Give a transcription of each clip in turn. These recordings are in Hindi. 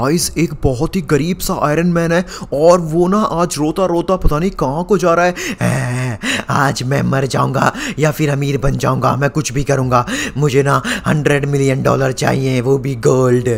गाइस एक बहुत ही गरीब सा आयरन मैन है और वो ना आज रोता रोता पता नहीं कहाँ को जा रहा है। "ऐ, आज मैं मर जाऊँगा या फिर अमीर बन जाऊँगा मैं कुछ भी करूँगा। मुझे ना हंड्रेड मिलियन डॉलर चाहिए वो भी गोल्ड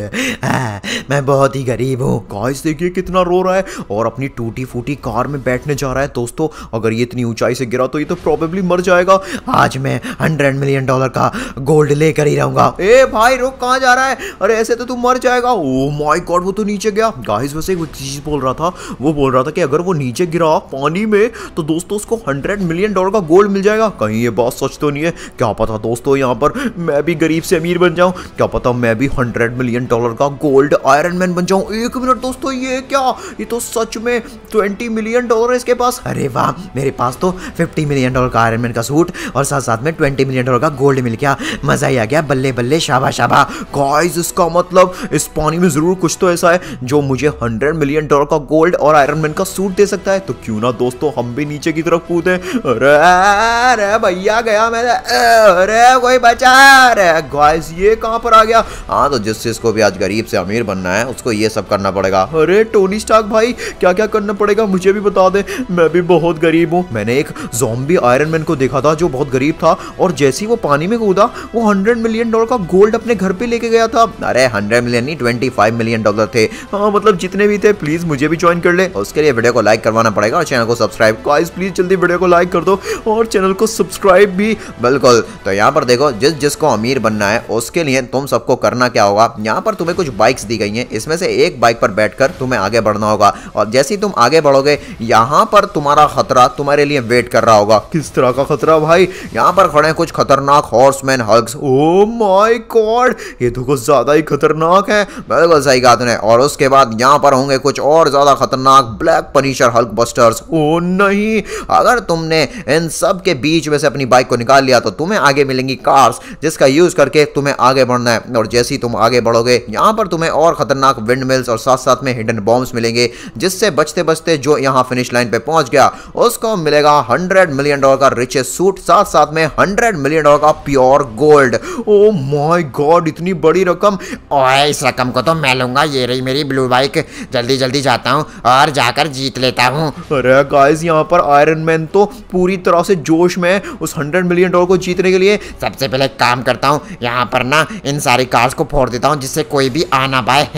मैं बहुत ही गरीब हूँ। गाइस देखिए कितना रो रहा है और अपनी टूटी फूटी कार में बैठने जा रहा है। दोस्तों अगर ये इतनी ऊंचाई से गिरा तो ये तो प्रॉबेबली मर जाएगा। आज मैं हंड्रेड मिलियन डॉलर का गोल्ड लेकर ही रहूँगा। ए भाई रुक कहाँ जा रहा है? अरे ऐसे तो तू मर जाएगा। ओ माय गॉड वो तो नीचे गया। गाइस वैसे वो चीज़ बोल रहा था, वो बोल रहा था कि अगर वो नीचे गिरा पानी में तो दोस्तों उसको हंड्रेड मिलियन डॉलर का गोल्ड मिल जाएगा। कहीं ये बात सच तो नहीं है। क्या पता दोस्तों यहाँ पर मैं भी गरीब से अमीर बन जाऊँ। क्या पता मैं भी हंड्रेड मिलियन डॉलर का गोल्ड आयरन मैन बन जाऊँ। एक मिनट दोस्तों, ये क्या? ये तो सच में ट्वेंटी मिलियन डॉलर है इसके पास। अरे वाह, मेरे पास तो फिफ्टी मिलियन डॉलर का आयरन मैन का सूट और साथ साथ में ट्वेंटी मिलियन डॉलर का गोल्ड मिल गया। मज़ा ही आ गया। बल्ले बल्ले शाबा शाबा गाइस इसका मतलब इस पानी में ज़रूर कुछ तो ऐसा है, जो मुझे हंड्रेड मिलियन डॉलर का गोल्ड और आयरन मैन का सूट दे सकता है? तो क्यों ना दोस्तों हम भी नीचे की तरफ़ कूदे? अरे भैया गया मैं अरे, कोई बचा अरे गाइस ये कहाँ पर आ गया? हाँ तो जिस जिसको भी आज गरीब से अमीर बनना है, उसको ये सब करना पड़ेगा। अरे टोनी स्टार्क भाई क्या क्या करना पड़ेगा? मुझे भी बता दे। मैं भी बहुत गरीब हूँ। मैंने एक जोम्बी आयरन मैन को देखा था, जो बहुत गरीब था, और जैसे ही वो पानी में कूदा, वो हंड्रेड मिलियन डॉलर का गोल्ड अपने घर पे लेके गया था। अरे हंड्रेड मिलियन नहीं ट्वेंटी फाइव मिलियन डॉलर थे। हाँ मतलब जितने भी थे प्लीज़ मुझे भी ज्वाइन कर ले। उसके लिए वीडियो को लाइक करवाना पड़ेगा और चैनल को सब्सक्राइब गाइस प्लीज़ जल्दी वीडियो को लाइक कर दो और चैनल को सब्सक्राइब भी। बिल्कुल। तो यहाँ पर देखो, जिस जिसको अमीर बनना है, उसके लिए तुम सबको करना क्या होगा? यहाँ पर तुम्हें कुछ बाइक्स दी गई हैं। इसमें से एक बाइक पर बैठकर तुम्हें आगे बढ़ना होगा। और जैसे ही तुम आगे बढ़ोगे, यहाँ पर तुम्हारा खतरा तुम्हारे लिए वेट कर रहा होगा। किस तरह का खतरा भाई? यहाँ पर खड़े हैं कुछ खतरनाक horseman hulks oh my God ये तो कुछ ज़्यादा ही खतरनाक है। बिल्कुल सही कहा तूने और उसके बाद यहाँ पर होंगे कुछ और ज़्यादा खतरनाक ब्लैक पनिशर हल्क बस्टर्स ओ, नहीं, अगर तुमने इन सब के बीच में से अपनी बाइक को निकाल लिया तो तुम्हें आगे मिलेंगी कार्स जिसका यूज़ करके तुम्हें आगे बढ़ना है। और जैसे ही तुम आगे बढ़ोगे, यहाँ पर तुम्हें और खतरनाक विंड मिल्स और साथ साथ में हिडन बॉम्ब्स मिलेंगे, जिससे बचते बचते जो यहाँ फिनिश लाइन पे पहुँच गया, उसको मिलेगा हंड्रेड मिलियन डॉलर का रिचेस्ट सूट साथ साथ में हंड्रेड मिलियन डॉलर का pure gold oh my God इतनी बड़ी रकम? इस रकम को तो मैं लूँगा ये रही मेरी ब्लू बाइक जल्दी जल्दी जाता हूँ और जाकर जीत लेता हूँ। अरे गाइस यहाँ पर आयरन मैन तो पूरी तरह से जोश में है उस हंड्रेड मिलियन डॉलर को जीतने के लिए। सबसे पहले एक काम करता हूँ यहाँ पर ना इन सारी कार्स को फोड़ देता हूँ जिससे कोई भी आ ना पाए।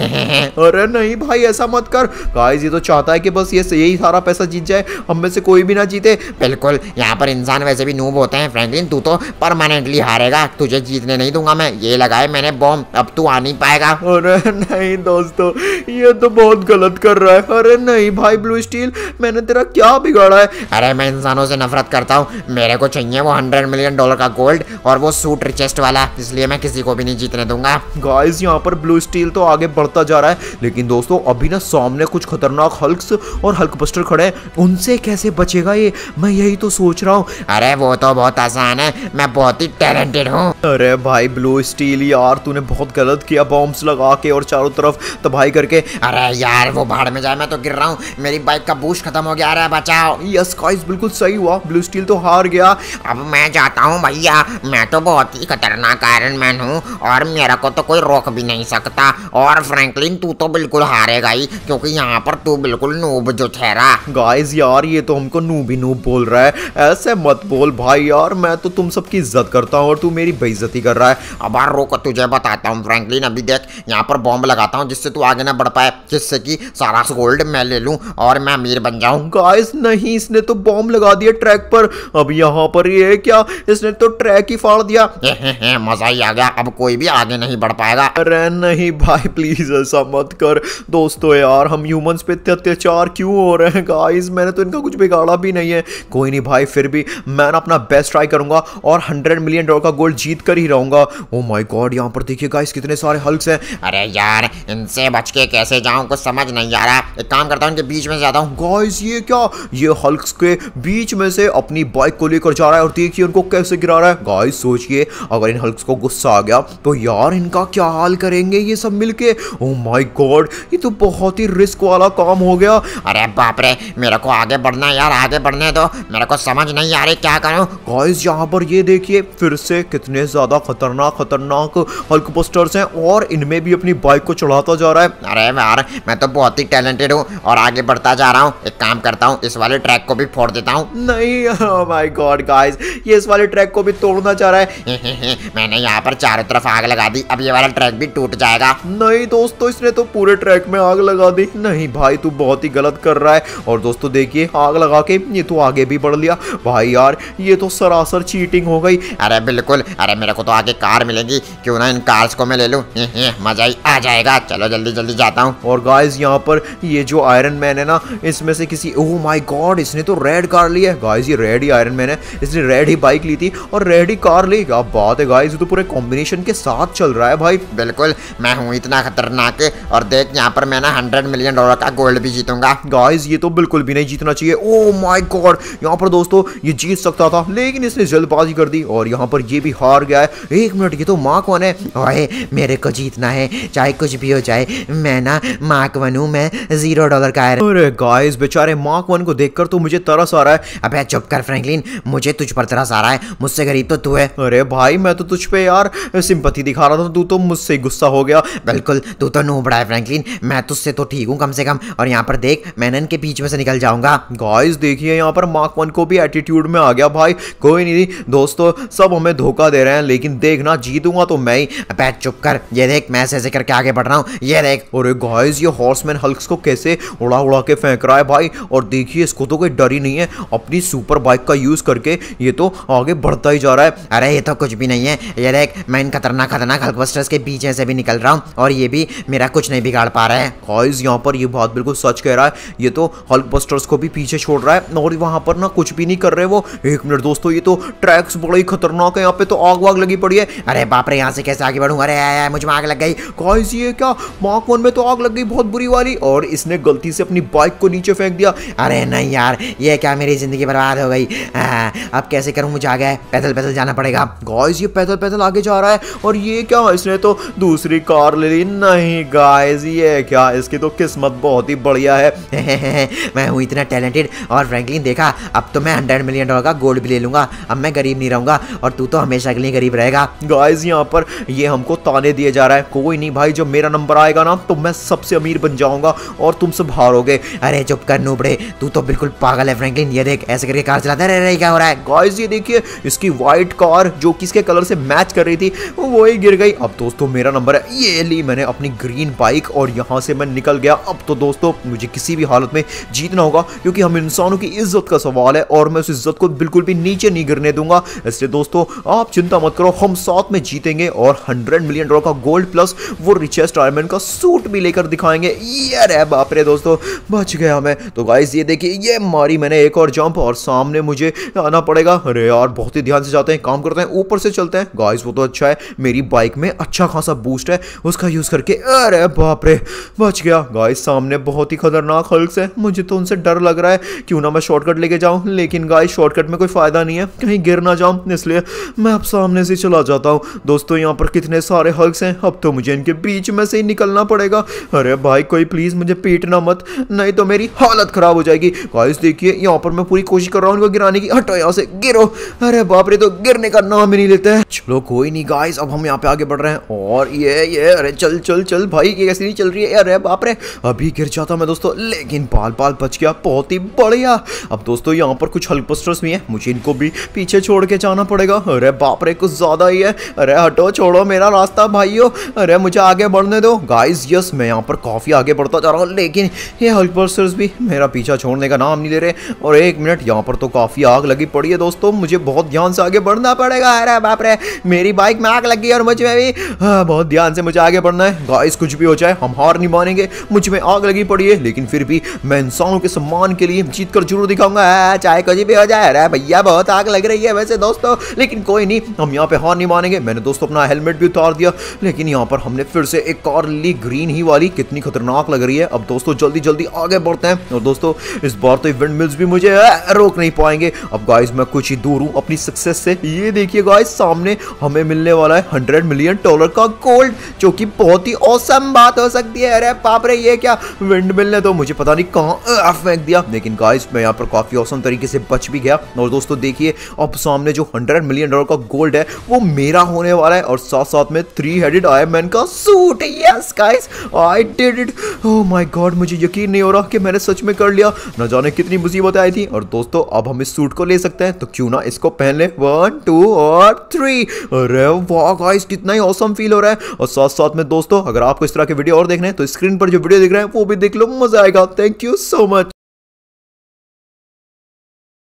अरे नहीं भाई ऐसा मत कर। गाइस ये तो चाहता है कि बस ये यही सारा पैसा जीत जाए। हम में से कोई भी ना जीते। बिल्कुल यहाँ पर इंसान वैसे भी नूब होते हैं फ्रैंकलिन तू तो परमानेंटली हारेगा। तुझे जीतने नहीं दूँगा मैं। ये लगाए मैंने बॉम्ब अब तू आ नहीं पाएगा। अरे नहीं दोस्तों ये तो बहुत गलत कर रहा है। अरे नहीं भाई ब्लू स्टील मैंने तेरा क्या बिगाड़ा है? अरे मैं इंसानों से नफरत करता हूँ। मेरे को चाहिए वो हंड्रेड मिलियन डॉलर का गोल्ड और वो सूट रिचेस्ट वाला इसलिए मैं किसी को भी नहीं जीतने दूँगा। गाइस यहाँ पर ब्लू स्टील तो आगे बढ़ता जा रहा है लेकिन दोस्तों अभी ना सामने कुछ खतरनाक हल्क्स और हल्क बस्टर खड़े हैं। उनसे कैसे बचेगा ये? मैं यही तो सोच रहा हूँ। अरे वो तो बहुत आसान है मैं बहुत ही टैलेंटेड हूँ। अरे भाई ब्लू स्टील यार तूने बहुत गलत किया बॉम्ब्स लगा के और चारों तरफ़ तबाही करके अरे यार वो भाड़ में जाए मैं तो गिर रहा हूँ। मेरी बाइक का बूस्ट खत्म हो गया। अरे बचाओ। यस गाइस बिल्कुल सही हुआ। ब्लू स्टील तो हार गया। अब मैं जाता हूँ भैया। मैं तो बहुत ही खतरनाक आयरन मैन हूँ और मेरा को तो कोई रोक भी नहीं सकता। और फ्रैंकलिन तू तो बिल्कुल हारेगा ही क्योंकि यहाँ पर तू बिल्कुल नूब जो ठहरा। गाइस यार ये तो हमको नूब ही नूब बोल रहा है। ऐसे मत बोल भाई यार मैं तो तुम सबकी इज़्ज़त करता हूँ और तू मेरी बेइज्जती कर रहा है। अब यार रोक तुझे बताता हूँ फ्रैंकलिन अभी देख यहाँ पर बॉम्ब लगाता हूँ जिससे तू आगे ना बढ़ पाए जिससे कि सारा गोल्ड मैं ले लूँ और मैं अमीर बन जाऊँ। गाइस नहीं इसने तो बॉम्ब लगा दिया ट्रैक पर। अब यहाँ पर ये क्या? इसने तो ट्रैक ही फाड़ दिया। मज़ा ही आ गया। अब कोई भी आगे नहीं बढ़ पाएगा। अरे नहीं भाई प्लीज़ ऐसा मत कर। दोस्तों यार हम ह्यूमंस पे इतने अत्याचार क्यों हो रहे हैं गाइस मैंने तो इनका कुछ बिगाड़ा भी नहीं है। कोई नहीं भाई फिर भी मैं ना अपना बेस्ट ट्राई करूँगा और हंड्रेड मिलियन डॉलर का गोल्ड जीत कर ही रहूँगा। ओ माय गॉड यहाँ पर देखिए गाइस कितने सारे हल्क्स हैं। अरे यार इनसे बच के कैसे जाऊँ, कुछ समझ नहीं आ रहा। एक काम करता हूँ, इनके बीच में जाता हूँ। गाइस ये क्या? ये हल्क्स के बीच में से अपनी बाइक को लेकर जा रहा है और देखिए उनको कैसे गिरा रहा है। गाइस सोचिए, अगर इन हल्क्स को गुस्सा आ गया तो यार इनका क्या हाल करेंगे ये सब मिलके? ओ माय गॉड ये तो बहुत ही रिस्क वाला काम हो गया। अरे बाप रे, मेरे को आगे बढ़ना है यार, आगे बढ़ने दो। मेरे को समझ नहीं आ रही क्या करूँ। गाइस यहाँ पर ये देखिए, फिर से कितने ज़्यादा खतरनाक खतरनाक हल्क बस्टर्स हैं और इनमें भी अपनी बाइक को चढ़ाता बढ़ता जा रहा है। अरे यार मैं तो बहुत ही टैलेंटेड हूँ और आगे बढ़ता जा रहा हूँ। एक काम करता हूँ इस वाले ट्रैक को भी फोड़ देता हूँ। नहीं माय गॉड गाइस ये इस वाले ट्रैक को भी तोड़ना चाह रहा है। मैंने यहाँ पर चारों तरफ़ आग लगा दी। अब ये वाला ट्रैक भी टूट जाएगा। नहीं दोस्तों इसने तो पूरे ट्रैक में आग लगा दी। नहीं भाई तू बहुत ही गलत कर रहा है। और दोस्तों देखिए आग लगा के ये तो आगे भी बढ़ लिया। भाई यार ये तो सरासर चीटिंग हो गई। अरे बिल्कुल अरे मेरे को तो आगे कार मिलेगी। क्यों ना इन कार्स को मैं ले लूँ। मज़ा ही आ जाएगा। चलो जल्दी जल्दी जाता हूँ। और गाइज़ यहाँ पर ये जो आयरन मैन है ना इसमें से किसी ओह माय गॉड इसने तो रेड कार ली है। गाइस ये रेड ही आयरन मैन है। इसने रेड ही बाइक ली थी और रेड ही कार ली। क्या बात है गाइस ये तो पूरे कॉम्बिनेशन के साथ चल रहा है भाई। बिल्कुल मैं हूँ इतना खतरनाक। और देख यहाँ पर मैं ना हंड्रेड मिलियन डॉलर का गोल्ड भी जीतूँगा। गाइज़ ये तो बिल्कुल भी नहीं जीतना चाहिए। ओ माई गॉड यहाँ पर दोस्तों ये जीत सकता था लेकिन इसने जल्दबाजी कर दी। और यहाँ पर ये भी हार गया है। एक मिनट ये तो माँ कौन है? मेरे को जीतना है चाहे कुछ भी हो जाए। मैं ना मार्क वन हूँ मैं ज़ीरो डॉलर का है अरे गाइस बेचारे मार्क वन को देखकर तो मुझे तरस आ रहा है। अबे चुप कर फ्रैंकलिन मुझे तुझ पर तरस आ रहा है। मुझसे गरीब तो तू है। अरे भाई मैं तो तुझ पे यार सिंपति दिखा रहा था। तू तो मुझसे गुस्सा हो गया। बिल्कुल तू तो नूबड़ा है फ्रैंकलिन मैं तुझसे तो ठीक हूँ कम से कम। और यहाँ पर देख मैंने इनके बीच में से निकल जाऊँगा। गाइस देखिए यहाँ पर मार्क वन को भी एटीट्यूड में आ गया भाई। कोई नहीं दोस्तों सब हमें धोखा दे रहे हैं लेकिन देखना जीतूँगा तो मैं ही। पैट चुप कर ये देख मैं ऐसे ऐसे करके आगे बढ़ रहा हूँ। ये देख अरे गाइस ये हॉर्समैन हल्क्स को कैसे उड़ा उड़ा के फेंक रहा है भाई? और देखिए, इसको तो कोई डर ही नहीं है। अपनी सुपर बाइक का यूज़ करके ये तो आगे बढ़ता ही जा रहा है। अरे, ये तो कुछ भी नहीं है। ये देख मैं इन खतरनाक खतरनाक हल्कबस्टर्स के पीछे से भी निकल रहा हूँ। और ये भी मेरा कुछ नहीं बिगाड़ पा रहा है। गाइस यहाँ पर ये बात बिल्कुल सच कह रहा है। ये तो हल्कबस्टर्स को भी पीछे छोड़ रहा है। और वहाँ पर ना कुछ भी नहीं कर रहे वो। एक मिनट दोस्तों, ये तो ट्रैक्स बड़ा ही खतरनाक है। यहाँ पे तो आग वाग लगी पड़ी है। अरे बाप रे, यहाँ से कैसे आगे बढ़ूँ? अरे आया मुझे आग लग गई। गाइस ये क्या मार्क वन में तो आग लग गई, बहुत बुरी वाली। और इसने गलती से अपनी बाइक को नीचे फेंक दिया। अरे नहीं यार, ये क्या मेरी ज़िंदगी बर्बाद हो गई? अब कैसे करूँ? मुझे आगे पैदल पैदल जाना पड़ेगा। गाइस ये पैदल पैदल आगे जा रहा है। और ये क्या? इसने तो दूसरी कार ले ली। नहीं गाइस ये क्या? इसकी तो किस्मत बहुत ही बढ़िया है। मैं हूँ इतना टैलेंटेड और फ्रैंकलिन देखा, अब तो मैं हंड्रेड मिलियन डॉलर का गोल्ड भी ले लूँगा। अब मैं गरीब नहीं रहूँगा। और तू तो हमेशा के लिए गरीब रहेगा। गाइस यहाँ पर ये हमको ताने दिए जा रहा है। कोई नहीं भाई, जब मेरा नंबर आएगा ना तो मैं सबसे अमीर बन जाऊँगा और तुम सब हारोगे। अरे चुप कर नूबड़े, तू तो बिल्कुल पागल है, फ्रैंकलिन, ये देख, ऐसे करके कार चलाता रहे क्या हो रहा है? गाइस ये देखिए, इसकी व्हाइट कार जो किसके कलर से मैच कर रही थी वो ही गिर गई। अब दोस्तों, मेरा नंबर है, ये ली मैंने अपनी ग्रीन बाइक और यहाँ से मैं निकल गया। अब तो दोस्तों, मुझे किसी भी हालत में जीतना होगा, क्योंकि हम इंसानों की इज़्ज़त का सवाल है और मैं उस इज़्ज़त को बिल्कुल भी नीचे नहीं गिरने दूँगा। इसलिए दोस्तों, आप चिंता मत करो, हम साथ में जीतेंगे और हंड्रेड मिलियन डॉलर का गोल्ड प्लस वो रिचेस्ट आयरमैन का सूट भी लेकर दिखाएँगे। ये रे बाप रे दोस्तों, बच गया मैं। तो गाइस ये देखिए, ये मारी मैंने एक और जंप और सामने मुझे आना पड़ेगा। अरे यार, बहुत ही ध्यान से जाते हैं, काम करते हैं, ऊपर से चलते हैं। गाइस वो तो अच्छा है, मेरी बाइक में अच्छा खासा बूस्ट है, उसका यूज़ करके। अरे बाप रे, बच गया। गाइस सामने बहुत ही खतरनाक हल्क है। मुझे तो उनसे डर लग रहा है, क्यों ना मैं शॉर्टकट लेके जाऊँ? लेकिन गाइस शॉर्टकट में कोई फ़ायदा नहीं है, कहीं गिर ना जाऊँ। इसलिए मैं अब सामने से चला जाता हूँ। दोस्तों, यहाँ पर कितने सारे हल्क्स हैं, अब तो मुझे इनके बीच में से ही निकलना पड़ेगा। अरे भाई, कोई प्लीज़ मुझे पीटना मत। नहीं तो मेरी हालत खराब हो जाएगी। गाइस देखिए, यहाँ पर मैं पूरी कोशिश कर रहा हूँ इनको गिराने की। हटो यहाँ से, गिरो। अरे बाप रे तो गिरने का नाम ही नहीं लेते हैं। चलो, कोई नहीं गाइस अब हम यहाँ पे आगे बढ़ रहे हैं। और ये ये, अरे चल चल चल, भाई, ये कैसी नहीं चल रही है। अरे बाप रे, अभी गिर जाता मैं दोस्तों, लेकिन पाल पाल बच गया। बहुत ही बढ़िया। अब दोस्तों, यहाँ पर कुछ हल्कबस्टर्स भी हैं। मुझे इनको भी पीछे छोड़ के जाना पड़ेगा। अरे बाप रे, कुछ ज़्यादा ही है। अरे हटो, छोड़ो मेरा रास्ता, भाइयों। अरे मुझे आगे बढ़ने दो। गाइस यस मैं यहाँ पर काफ़ी आगे बढ़ता जा रहा हूँ लेकिन ये हल्कबस्टर्स भी मेरा पीछा छोड़ने का नाम नहीं ले रहे और एक मिनट यहाँ पर तो काफ़ी आग लगी पड़ी है दोस्तों मुझे बहुत ध्यान से आगे बढ़ना पड़ेगा। अरे बाप रे मेरी बाइक में आग लगी और मुझमें भी हाँ, बहुत ध्यान से मुझे आगे बढ़ना है। गाइस कुछ भी हो जाए हम हार नहीं मानेंगे। मुझमें आग लगी पड़ी है लेकिन फिर भी मैं इंसानों के सम्मान के लिए जीत कर ज़रूर दिखाऊँगा। चाहे कुछ भी हो जाए अरे भैया बहुत आग लग रही है वैसे दोस्तों लेकिन कोई नहीं हम यहाँ पे हार नहीं मानेंगे। मैंने दोस्तों अपना हेलमेट भी उतार दिया लेकिन यहाँ पर हमने फिर से एक कार ली ग्रीन ही वाली। कितनी खतरनाक लग रही है। अब दोस्तों, जल्दी जल्दी आगे बढ़ते हैं। और दोस्तों, इस बार तो इवेंट मिल्स भी मुझे रोक नहीं पाएँगे। अब गाइस मैं कुछ ही दूर हूँ अपनी सक्सेस से। ये देखिए गाइस सामने हमें मिलने वाला है हंड्रेड मिलियन डॉलर का गोल्ड जो कि बहुत ही औसम बात हो सकती है। अरे पाप रे, ये क्या? विंड मिल ने तो मुझे पता नहीं कहाँ फेंक दिया। लेकिन गाइस मैं यहाँ पर काफ़ी औसम तरीके से बच भी गया। और दोस्तों, देखिए, अब सामने जो हंड्रेड मिलियन डॉलर का गोल्ड है, वो मेरा होने वाला है। और साथ साथ में थ्री हेडेड आयरन मैन का suit yes yes guys I did it oh my God मुझे यकीन नहीं हो रहा कि मैंने सच में कर लिया। न जाने कितनी मुसीबत आई थी। और दोस्तों, अब हम इस सूट को ले सकते हैं। तो क्यों ना इसको पहन ले। वन टू और थ्री अरे वाह गाइस कितना ही औसम फील हो रहा है। और साथ साथ में दोस्तों, अगर आपको इस तरह के वीडियो और देखने हैं तो स्क्रीन पर जो वीडियो दिख रहे हैं, वो भी देख लो। मज़ा आएगा। Thank you so much